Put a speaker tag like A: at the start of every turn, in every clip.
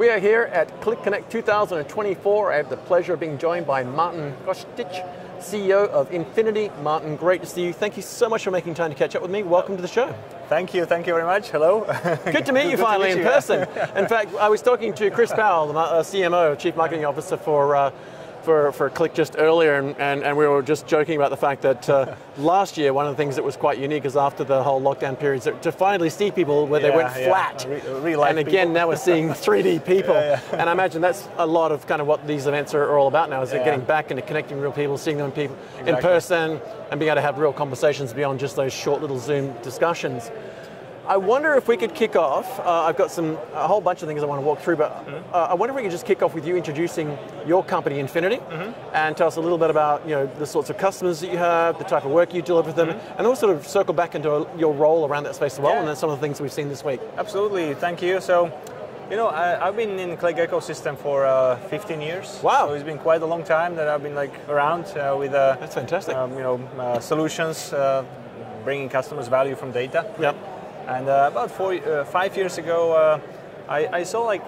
A: We are here at Qlik Connect 2024. I have the pleasure of being joined by Martin Kostic, CEO of Inphinity. Martin, great to see you. Thank you so much for making time to catch up with me. Welcome to the show.
B: Thank you, thank you very much. Hello.
A: Good to meet you finally
B: meet
A: in person. in fact, I was talking to Chris Powell, the uh, CMO, Chief Marketing Officer for. Uh, for, for Qlik just earlier, and, and, and we were just joking about the fact that uh, last year, one of the things that was quite unique is after the whole lockdown period, to finally see people where they went
B: yeah.
A: flat.
B: Re-
A: and again,
B: people.
A: now we're seeing 3D people.
B: Yeah,
A: And I imagine that's a lot of kind of what these events are, are all about now, is
B: Yeah.
A: getting back into connecting real people, seeing them in, people, in person, and being able to have real conversations beyond just those short little Zoom discussions. I wonder if we could kick off. Uh, I've got some a whole bunch of things I want to walk through, but
B: Mm-hmm.
A: uh, I wonder if we could just kick off with you introducing your company, Inphinity,
B: Mm-hmm.
A: and tell us a little bit about you know the sorts of customers that you have, the type of work you deliver them, and also sort of circle back into your role around that space as well,
B: Mm-hmm. Yeah.
A: and then some of the things we've seen this week.
B: Absolutely, thank you. So, you know, I, I've been in Qlik ecosystem for uh, 15 years.
A: Wow.
B: So it's been quite a long time that I've been like around uh, with, uh,
A: That's fantastic.
B: um, you know, uh, solutions, uh, bringing customers value from data.
A: Yep.
B: And uh, about four, uh, five years ago, uh, I, I saw like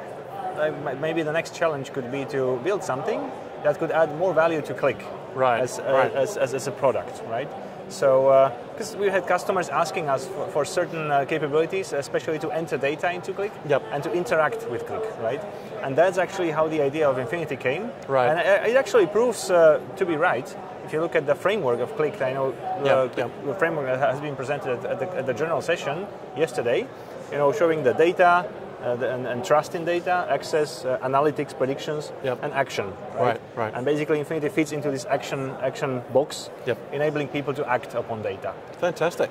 B: uh, maybe the next challenge could be to build something that could add more value to Qlik
A: Right,
B: as, uh,
A: right.
B: as, as, as a product, right? So, because we had customers asking us for, for certain uh, capabilities, especially to enter data into Qlik
A: Yep.
B: and to interact with Qlik, right? And that's actually how the idea of Inphinity came.
A: Right.
B: And it it actually proves uh, to be right. If you look at the framework of Qlik, I know uh,
A: Yep, yep.
B: the framework that has been presented at, the, at the general session yesterday, you know, showing the data uh, the, and, and trust in data, access, uh, analytics, predictions,
A: Yep.
B: and action.
A: Right, right.
B: And basically, Inphinity fits into this action action box,
A: Yep.
B: enabling people to act upon data.
A: Fantastic.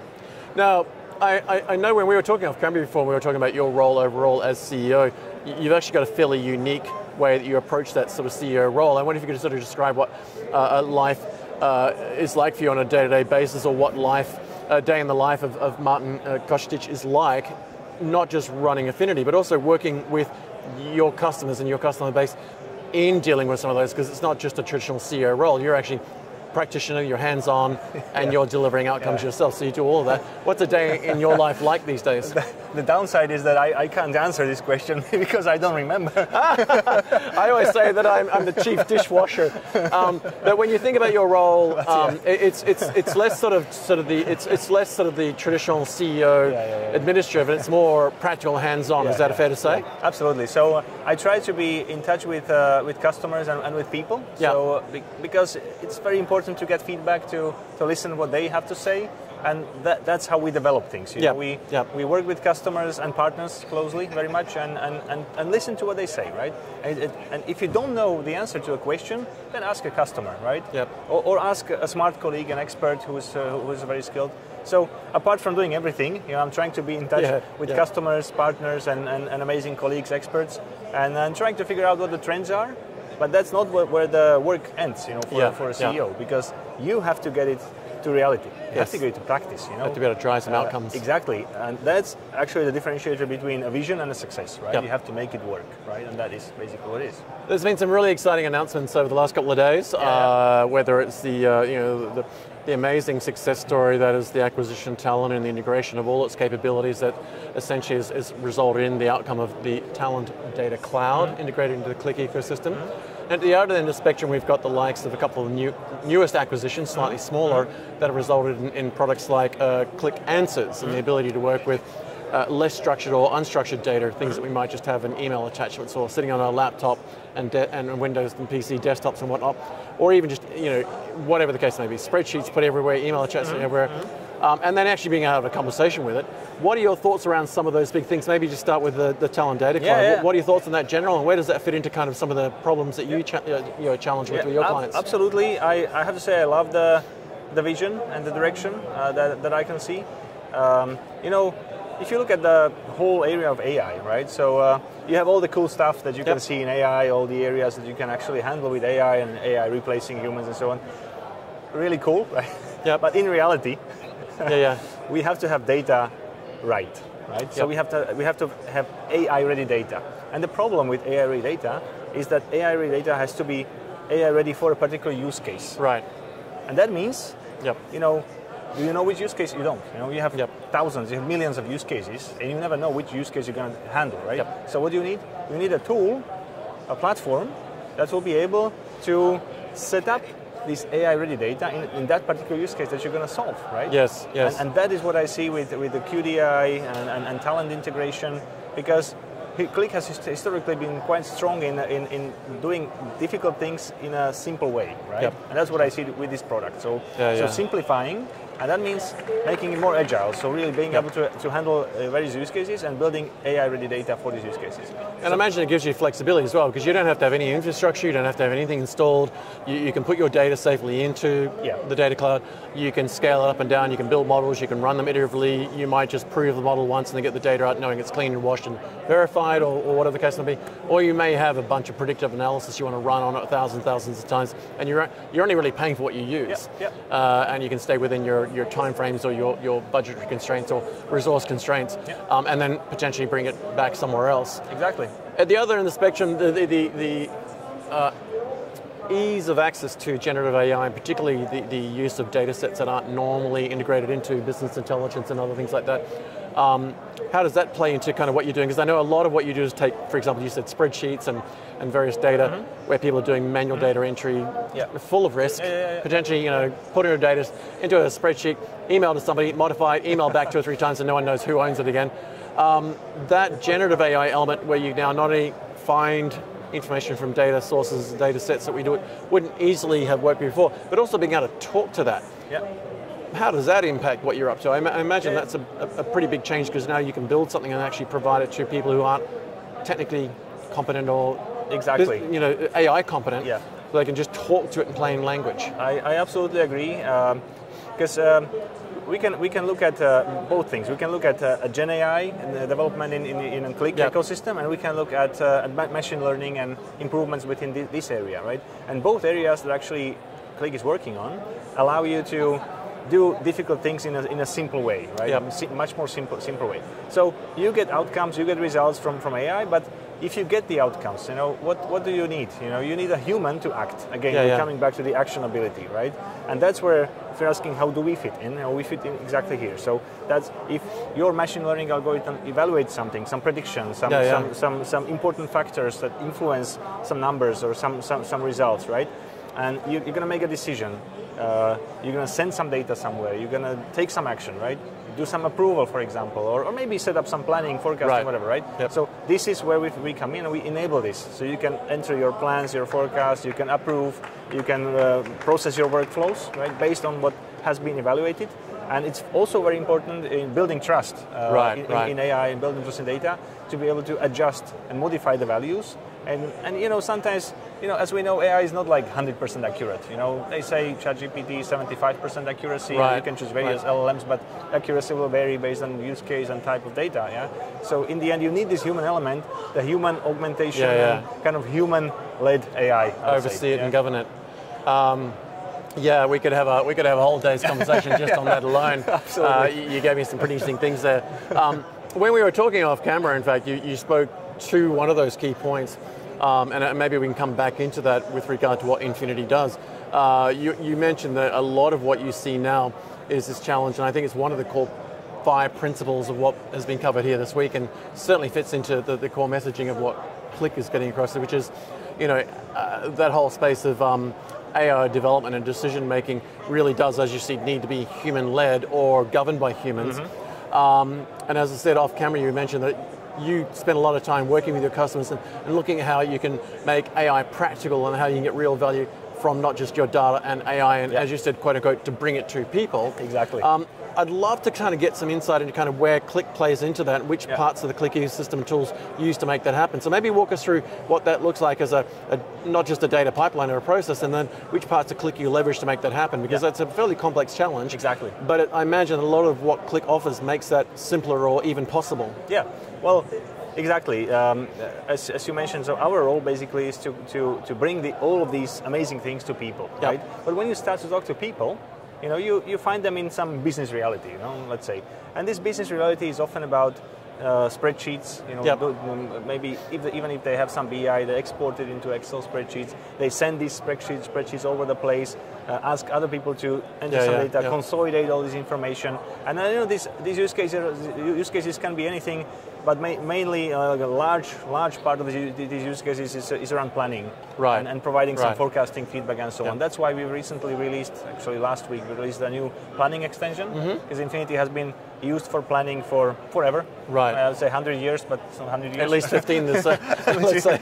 A: Now, I, I, know when we were talking off camera before, we were talking about your role overall as CEO. You've actually got a fairly unique way that you approach that sort of CEO role. I wonder if you could sort of describe what uh, a life uh, is like for you on a day-to-day basis, or what life, a day in the life of, of Martin uh, Kostic is like, not just running Inphinity, but also working with your customers and your customer base in dealing with some of those, because it's not just a traditional CEO role. You're actually practitioner, you're hands-on, and you're delivering outcomes
B: Yeah.
A: yourself. So you do all of that. What's a day in your life like these days?
B: The downside is that I, I can't answer this question because I don't remember.
A: I always say that I'm, I'm the chief dishwasher. Um, but when you think about your role, um, it- it's it's it's less sort of sort of the it's it's less sort of the traditional CEO
B: Yeah, yeah, yeah.
A: administrative, and it's more practical, hands-on. Is that
B: yeah,
A: fair to say?
B: yeah, absolutely. So uh, I try to be in touch with uh, with customers and, and with people.
A: Yeah.
B: So uh, be- because it's very important to get feedback to to listen what they have to say, and that, that's how we develop things. You
A: Yeah,
B: know, we
A: yeah.
B: we work with customers and partners closely, very much, and and, and, and listen to what they say, right? And, it, and if you don't know the answer to a question, then ask a customer, right?
A: Yep.
B: Or, or ask a smart colleague, an expert who's uh, who's very skilled. So apart from doing everything, you know, I'm trying to be in touch
A: Yeah,
B: with
A: yeah.
B: customers, partners, and, and, and amazing colleagues, experts, and I'm trying to figure out what the trends are. But that's not where, the work ends, you know, for,
A: Yeah,
B: for a
A: yeah.
B: CEO, because you have to get it to reality. You have to get it to practice, you know.
A: have to be able to drive some
B: Uh,
A: outcomes.
B: Exactly, and that's actually the differentiator between a vision and a success, right?
A: Yep.
B: You have to make it work, right? And that is basically what it is.
A: There's been some really exciting announcements over the last couple of days.
B: Yeah.
A: Uh, whether it's the uh, you know the, the amazing success story that is the acquisition Talend and the integration of all its capabilities that essentially has resulted in the outcome of the Talend data cloud integrated into the Qlik ecosystem. And at the other end of the spectrum, we've got the likes of a couple of new, newest acquisitions, slightly smaller, that have resulted in, in products like uh, Qlik Answers and the ability to work with uh, less structured or unstructured data, things that we might just have an email attachments or sitting on our laptop and, de- and Windows and PC desktops and whatnot, or even just you know whatever the case may be, spreadsheets put everywhere, email attachments
B: Mm-hmm.
A: everywhere, um, and then actually being able to have a conversation with it. What are your thoughts around some of those big things? Maybe just start with the, the Talend data
B: Yeah,
A: cloud.
B: yeah.
A: What, what are your thoughts on that general, and where does that fit into kind of some of the problems that you cha- uh, you know, challenge with, with your
B: ab-
A: clients?
B: Absolutely. I, I have to say I love the, the vision and the direction uh, that, that I can see. Um, you know, if you look at the whole area of AI, right? So uh, you have all the cool stuff that you can see in AI, all the areas that you can actually handle with AI and AI replacing humans and so on. Really cool, right?
A: Yep.
B: But in reality,
A: yeah, yeah.
B: we have to have data right, right? So we have to we have to have AI ready data. And the problem with AI ready data is that AI ready data has to be AI ready for a particular use case.
A: Right.
B: And that means,
A: Yep.
B: you know, Do you know which use case you don't? You know, you have
A: Yep.
B: thousands, you have millions of use cases, and you never know which use case you're going to handle, right?
A: Yep.
B: So what do you need? You need a tool, a platform that will be able to set up this AI-ready data in, in that particular use case that you're going to solve, right?
A: Yes, yes.
B: And, and that is what I see with, with the QDI and, and, and Talend integration, because Qlik has historically been quite strong in, in, in doing difficult things in a simple way, right?
A: Yep.
B: And that's what I see with this product. So,
A: Yeah,
B: so
A: yeah.
B: simplifying, and that means making it more agile. So really being
A: Yep.
B: able to, to handle uh, various use cases and building AI-ready data for these use cases.
A: And I imagine it gives you flexibility as well, because you don't have to have any infrastructure, you don't have to have anything installed. You, you can put your data safely into
B: Yeah.
A: the data cloud. You can scale it up and down. You can build models. You can run them iteratively. You might just prove the model once and then get the data out, knowing it's clean and washed and verified, or, or whatever the case may be. Or you may have a bunch of predictive analysis you want to run on it thousands, thousands of times, and you're you're only really paying for what you use. Uh, and you can stay within your your time frames or your your budgetary constraints or resource constraints,
B: Yeah.
A: um, and then potentially bring it back somewhere else.
B: Exactly.
A: At the other end of the spectrum, the, the, the, the uh, ease of access to generative AI, and particularly the, the use of data sets that aren't normally integrated into business intelligence and other things like that, um, how does that play into kind of what you're doing? Because I know a lot of what you do is take, for example, you said spreadsheets and, and various data where people are doing manual data entry.
B: Yeah.
A: full of risk,
B: Yeah, yeah, yeah.
A: potentially, you know, putting your data into a spreadsheet, email to somebody, modify it, email back two or three times, and no one knows who owns it again. Um, that generative AI element, where you now not only find information from data sources, data sets that we do, it wouldn't easily have worked before, but also being able to talk to that.
B: Yeah.
A: How does that impact what you're up to? I, I imagine that's a, a, pretty big change because now you can build something and actually provide it to people who aren't technically competent or
B: Exactly.
A: you know AI competent.
B: Yeah.
A: So they can just talk to it in plain language.
B: I, I absolutely agree because um, we can we can look at uh, both things. We can look at uh, a Gen AI and the development in in, in a Qlik
A: Yeah.
B: ecosystem, and we can look at uh, at machine learning and improvements within this area, right? And both areas that actually Qlik is working on allow you to do difficult things in a, in a simple way, right? Si- much more simple simple way. So you get outcomes, you get results from, from AI, but if you get the outcomes, you know what what do you need? You know you need a human to act. Again,
A: Yeah, yeah.
B: coming back to the actionability, right? And that's where if you're asking how do we fit in, how we fit in exactly here. So that's if your machine learning algorithm evaluates something, some predictions, some
A: Yeah,
B: some, some some important factors that influence some numbers or some some, some results, right? And you, you're going to make a decision. Uh, you're going to send some data somewhere. You're going to take some action, right? Do some approval, for example, or, or maybe set up some planning, forecasting,
A: Right.
B: whatever, right?
A: Yep.
B: So this is where we, we come in and we enable this. So you can enter your plans, your forecast, you can approve, you can uh, process your workflows, right, based on what has been evaluated. And it's also very important in building trust uh,
A: Right,
B: in, in-
A: right.
B: in AI and building trust in data to be able to adjust and modify the values. And, and you know, sometimes, you know, as we know, AI is not like 100% accurate. You know, they say ChatGPT 75% accuracy.
A: Right,
B: You can choose various
A: right.
B: LLMs, but accuracy will vary based on use case and type of data. Yeah. So in the end, you need this human element, the human augmentation,
A: Yeah, yeah.
B: kind of human-led AI. I
A: oversee
B: say,
A: it
B: yeah.
A: and govern it. Um, yeah, we could have a we could have a whole day's conversation just on that alone.
B: Absolutely.
A: Uh, you, you gave me some pretty interesting things there. Um, when we were talking off camera, in fact, you, you spoke to one of those key points, um, and uh, maybe we can come back into that with regard to what Inphinity does. Uh, you, you mentioned that a lot of what you see now is this challenge, and I think it's one of the core five principles of what has been covered here this week, and certainly fits into the, the core messaging of what Qlik is getting across, which is, you know, uh, that whole space of um, AI development and decision making really does, as you see, need to be human led or governed by humans. Um, and as I said off camera, you mentioned that you spend a lot of time working with your customers and, and looking at how you can make AI practical and how you can get real value from not just your data and AI, and
B: Yeah.
A: as you said, quote unquote, to bring it to people.
B: Exactly.
A: Um, I'd love to kind of get some insight into kind of where Qlik plays into that, and which
B: Yeah.
A: parts of the Qlik ecosystem tools use to make that happen. So maybe walk us through what that looks like as a, a not just a data pipeline or a process, and then which parts of Qlik you leverage to make that happen, because
B: Yeah.
A: that's a fairly complex challenge.
B: Exactly.
A: But it, I imagine a lot of what Qlik offers makes that simpler or even possible.
B: Yeah, well, exactly. Um, as, as you mentioned, so our role basically is to, to, to bring the, all of these amazing things to people,
A: Yeah.
B: right? But when you start to talk to people, you know, you, you find them in some business reality, you know, let's say. And this business reality is often about uh, spreadsheets. You know,
A: Yep.
B: maybe if even if they have some BI, they export it into Excel spreadsheets. They send these spreadsheets spreadsheets over the place. Uh, ask other people to enter
A: Yeah,
B: some
A: yeah,
B: data,
A: yeah.
B: consolidate all this information, and then you know these these use cases use cases can be anything, but ma- mainly uh, a large large part of these, use cases is, is around planning
A: Right.
B: and, and providing some forecasting feedback and so
A: Yeah.
B: on. That's why we recently released, actually last week, we released a new planning extension
A: Mm-hmm.
B: because Inphinity has been used for planning for forever.
A: Right.
B: I would say 100 years, but some 100 years.
A: At least 15 is, uh, let's say.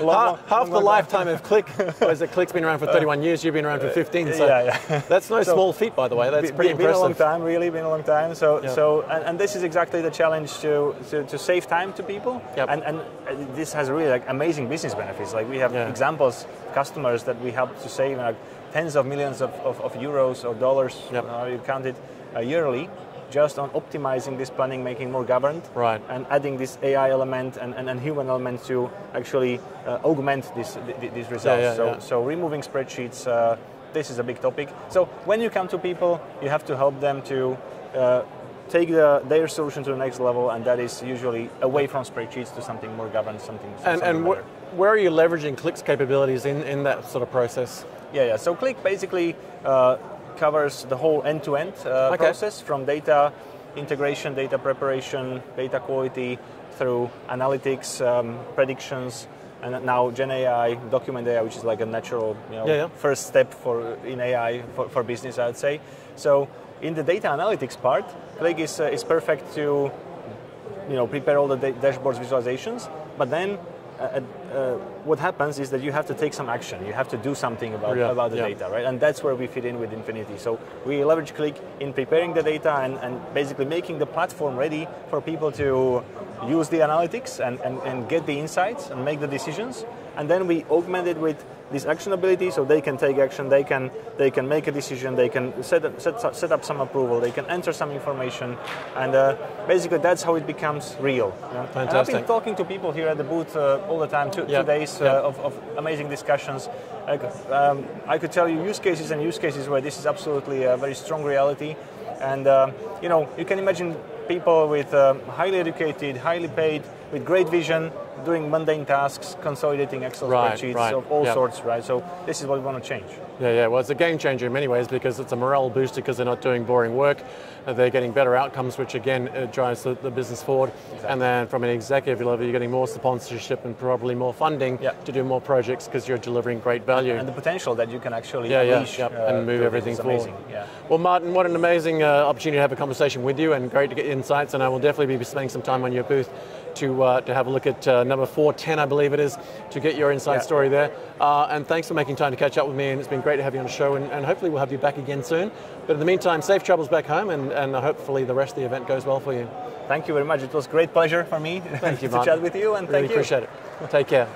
B: Long-
A: half, half the lifetime of Qlik, whereas Qlik's been around for 31 years, you've been around for 15. So
B: yeah, yeah.
A: that's no
B: So-
A: small feat, by the way. That's
B: Be-
A: pretty
B: been, been a long time, really, been a long time. So,
A: Yeah.
B: so, and, and this is exactly the challenge to, to, to save time to people.
A: Yep.
B: And, and uh, this has really like amazing business benefits. Like we have
A: Yeah.
B: examples, customers that we help to save like tens of millions of, of, of euros or dollars,
A: Yep.
B: uh, you count it uh, yearly, just on optimizing this planning, making more governed,
A: Right.
B: and adding this AI element and, and, and human element to actually uh, augment this, th- th- these results.
A: yeah,
B: so,
A: yeah.
B: so removing spreadsheets, uh, this is a big topic. So when you come to people, you have to help them to uh, take the, their solution to the next level, and that is usually away from spreadsheets to something more governed, something.
A: And,
B: something
A: and wh- where are you leveraging Qlik's capabilities in, in that sort of process?
B: Yeah, yeah. So Qlik basically uh, covers the whole end-to-end uh,
A: Okay.
B: process from data integration, data preparation, data quality through analytics, um, predictions, and now Gen AI, document AI, which is like a natural you know,
A: Yeah, yeah.
B: first step for in AI for, for business, I would say. So in the data analytics part, Qlik is, uh, is perfect to you know, prepare all the da- dashboards visualizations, but then uh, uh, what happens is that you have to take some action. You have to do something about,
A: Yeah,
B: about the
A: yeah.
B: data, right? And that's where we fit in with Inphinity. So we leverage Qlik in preparing the data and, and basically making the platform ready for people to use the analytics and, and, and get the insights and make the decisions. And then we augment it with this actionability so they can take action, they can, they can make a decision, they can set up, set, set up some approval, they can enter some information. And uh, basically that's how it becomes real. you know? And I've been talking to people here at the booth uh, all the time, two, two days uh, of, of amazing discussions. I could, um, I could tell you use cases and use cases where this is absolutely a very strong reality. And um, you know, you can imagine people with um, highly educated, highly paid, with great vision, doing mundane tasks, consolidating Excel
A: Right,
B: spreadsheets
A: right,
B: of all
A: yeah.
B: sorts, right? So this is what we want to change.
A: Yeah, yeah. Well, it's a game changer in many ways because it's a morale booster because they're not doing boring work. uh, They're getting better outcomes, which again uh, drives the, the business forward. And then from an executive level, you're getting more sponsorship and probably more funding
B: Yeah.
A: to do more projects because you're delivering great value.
B: And the potential that you can actually
A: yeah,
B: unleash
A: yeah,
B: uh,
A: and move everything forward.
B: amazing. Yeah.
A: Well, Martin, what an amazing uh, opportunity to have a conversation with you, and great to get insights. And I will definitely be spending some time on your booth to uh, to have a look at uh, number four ten, I believe it is, to get your inside
B: Yeah.
A: story there. Uh, and thanks for making time to catch up with me. And it's been great to have you on the show. And, and hopefully we'll have you back again soon. But in the meantime, safe travels back home, and, and hopefully the rest of the event goes well for you.
B: Thank you very much. It was great pleasure for me
A: Thank you,
B: to
A: Martin.
B: chat with you, and
A: Really
B: thank you.
A: appreciate it. Take care.